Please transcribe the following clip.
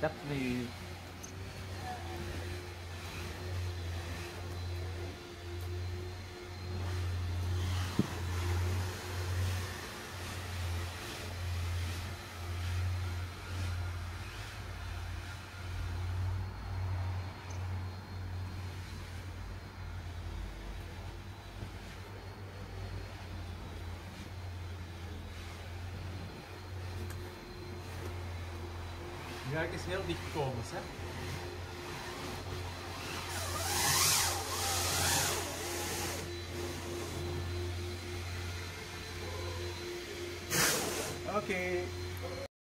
definitely ga ik eens heel dicht komen, hè. Oké.